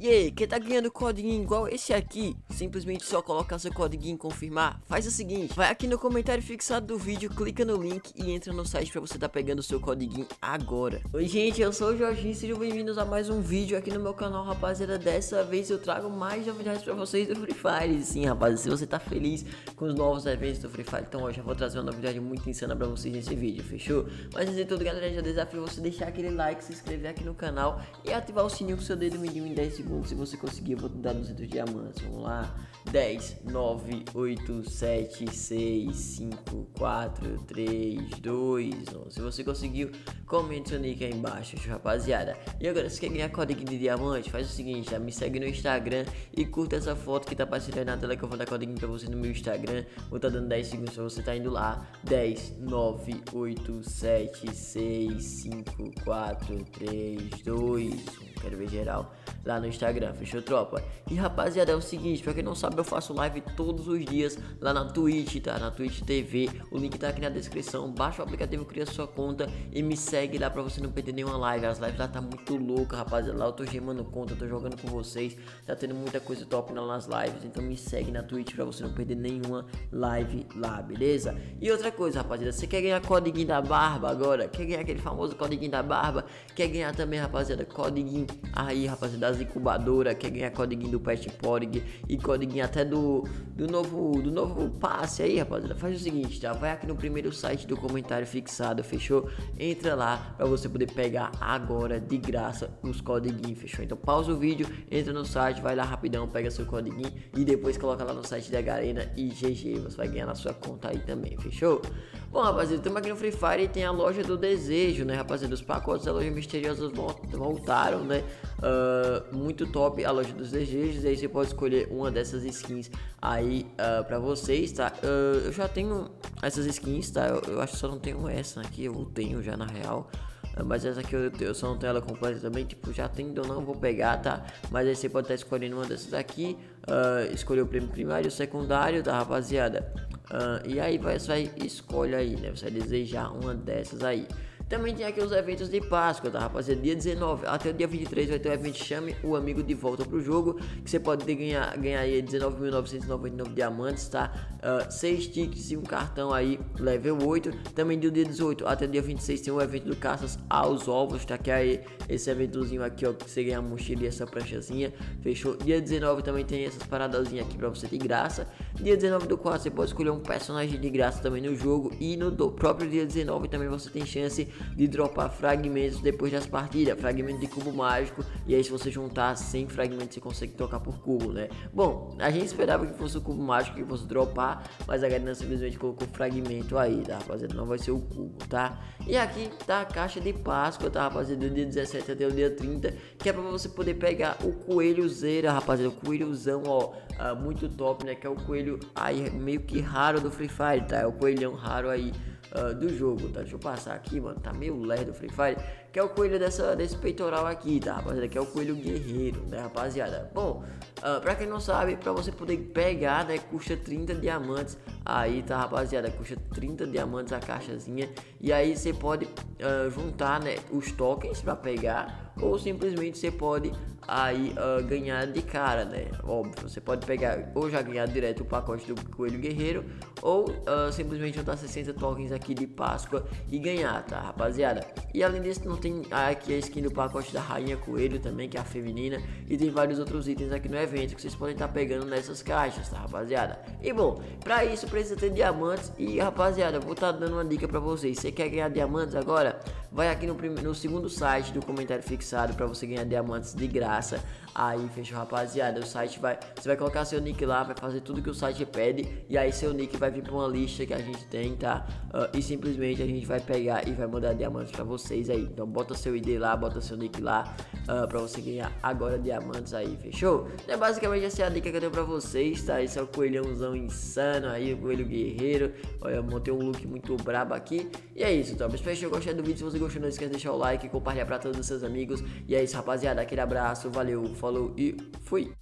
E aí, quem tá ganhando código igual esse aqui, simplesmente só colocar seu código em confirmar, faz o seguinte, vai aqui no comentário fixado do vídeo, clica no link e entra no site pra você tá pegando o seu código agora. Oi gente, eu sou o Jorginho, sejam bem-vindos a mais um vídeo aqui no meu canal, rapaziada, dessa vez eu trago mais novidades pra vocês do Free Fire, sim rapaziada, se você tá feliz com os novos eventos do Free Fire, então hoje eu vou trazer uma novidade muito insana pra vocês nesse vídeo, fechou? Mas antes de tudo galera, já desafio você deixar aquele like, se inscrever aqui no canal e ativar o sininho com seu dedo mindinho em 10 segundos segundos. Se você conseguir, eu vou dar 200 diamantes. Vamos lá. 10, 9, 8, 7, 6, 5, 4, 3, 2, 1. Se você conseguiu, comente seu nick aí embaixo, rapaziada. E agora, se quer ganhar código de diamante, faz o seguinte, tá? Me segue no Instagram e curta essa foto que tá aparecendo aí na tela que eu vou dar código pra você no meu Instagram. Vou tá dando 10 segundos pra você tá indo lá. 10, 9, 8, 7, 6, 5, 4, 3, 2, 1. Quero ver geral lá no Instagram, fechou tropa? E rapaziada, é o seguinte, pra quem não sabe, eu faço live todos os dias lá na Twitch, tá? Na Twitch TV, o link tá aqui na descrição, baixa o aplicativo, cria sua conta e me segue lá pra você não perder nenhuma live, as lives lá tá muito louca, rapaziada, lá eu tô gemando conta, tô jogando com vocês, tá tendo muita coisa top nas lives, então me segue na Twitch pra você não perder nenhuma live lá, beleza? E outra coisa, rapaziada, você quer ganhar código da barba agora? Quer ganhar aquele famoso código da barba? Quer ganhar também, rapaziada, código aí, rapaziada, das incubadoras, quer ganhar código do Pet Porig e código até do, do novo do novo passe aí, rapaziada. Faz o seguinte, tá? Vai aqui no primeiro site do comentário fixado, fechou? Entra lá para você poder pegar agora de graça os códigos, fechou? Então pausa o vídeo, entra no site, vai lá rapidão, pega seu código e depois coloca lá no site da Garena e GG, você vai ganhar na sua conta aí também, fechou? Bom, rapaziada, estamos aqui no Free Fire e tem a loja do desejo, né, rapaziada? Os pacotes da loja misteriosa voltaram, né? Uh, muito top a loja dos desejos. E aí você pode escolher uma dessas skins aí uh, pra vocês, tá? Uh, eu já tenho essas skins, tá? Eu, eu, acho que só não tenho essa aqui, eu tenho já na real. Mas essa aqui eu, eu só não tenho ela completa também, tipo, já tem, então não vou pegar, tá? Mas aí você pode estar tá escolhendo uma dessas aqui, escolher o prêmio primário o secundário, tá, rapaziada? Uh, e aí você vai escolhe aí, né? Você vai desejar uma dessas aí. Também tem aqui os eventos de Páscoa, tá rapaziada? Dia 19 até o dia 23 vai ter o evento Chame o Amigo de Volta pro jogo. Que você pode ganhar, ganhar aí 19.999 diamantes, tá? Uh, ah, 6 tickets e um cartão aí, level 8. Também do dia 18 até o dia 26 tem o evento do Caças aos Ovos, tá? Que é aí esse eventozinho aqui, ó, que você ganha a mochila e essa pranchazinha. Fechou? Dia 19 também tem essas paradazinhas aqui pra você de graça. Dia 19 do 4 você pode escolher um personagem de graça também no jogo. E no próprio dia 19 também você tem chance de dropar fragmentos depois das partidas, fragmento de cubo mágico, e aí se você juntar 100 fragmentos você consegue trocar por cubo, né? Bom, a gente esperava que fosse o cubo mágico que fosse dropar, mas a galera simplesmente colocou fragmento aí, tá rapaziada? Não vai ser o cubo, tá? E aqui tá a caixa de Páscoa, tá rapaziada? Do dia 17 até o dia 30, que é pra você poder pegar o coelho zera, rapaziada, o coelhozão, ó, uh, muito top, né? Que é o coelho aí meio que raro do Free Fire, tá? É o coelhão raro aí uh, do jogo, tá? Deixa eu passar aqui, mano, tá meio lerdo. O Free Fire, que é o coelho dessa, desse peitoral aqui, tá, rapaziada? Que é o coelho guerreiro, né, rapaziada? Bom, uh, pra quem não sabe, pra você poder pegar, né, custa 30 diamantes aí, tá, rapaziada? Custa 30 diamantes a caixazinha, e aí você pode uh, juntar, né, os tokens pra pegar, ou simplesmente você pode aí uh, ganhar de cara, né? Óbvio, você pode pegar ou já ganhar direto o pacote do Coelho Guerreiro ou uh, simplesmente juntar 60 tokens aqui de Páscoa e ganhar, tá, rapaziada? E além disso, não tem aqui a skin do pacote da Rainha Coelho também, que é a feminina, e tem vários outros itens aqui no evento que vocês podem estar tá pegando nessas caixas, tá, rapaziada? E bom, para isso precisa ter diamantes e, rapaziada, vou estar tá dando uma dica para vocês. Você quer ganhar diamantes agora? Vai aqui no, no segundo site do comentário fixado para você ganhar diamantes de graça. Aí, fechou, rapaziada. O site vai. Você vai colocar seu nick lá, vai fazer tudo que o site pede. E aí, seu nick vai vir para uma lista que a gente tem, tá? Uh, e simplesmente a gente vai pegar e vai mandar diamantes para vocês aí. Então, bota seu ID lá, bota seu nick lá. Uh, para você ganhar agora diamantes aí, fechou? É basicamente essa é a dica que eu tenho para vocês, tá? Esse é o coelhãozão insano aí, o coelho guerreiro. Olha, eu montei um look muito brabo aqui. E é isso, então. Espero que tenham gostado do vídeo. Se você gostou, não esqueça de deixar o like, compartilhar para todos os seus amigos. E é isso, rapaziada. Aquele abraço, valeu, falou e fui.